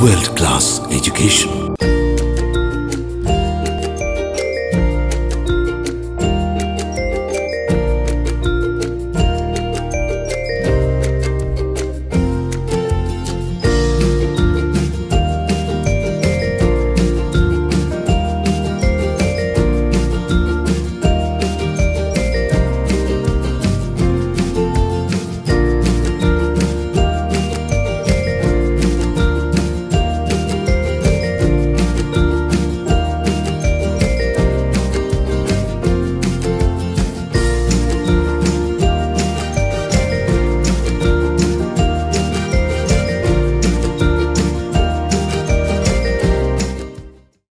world class education.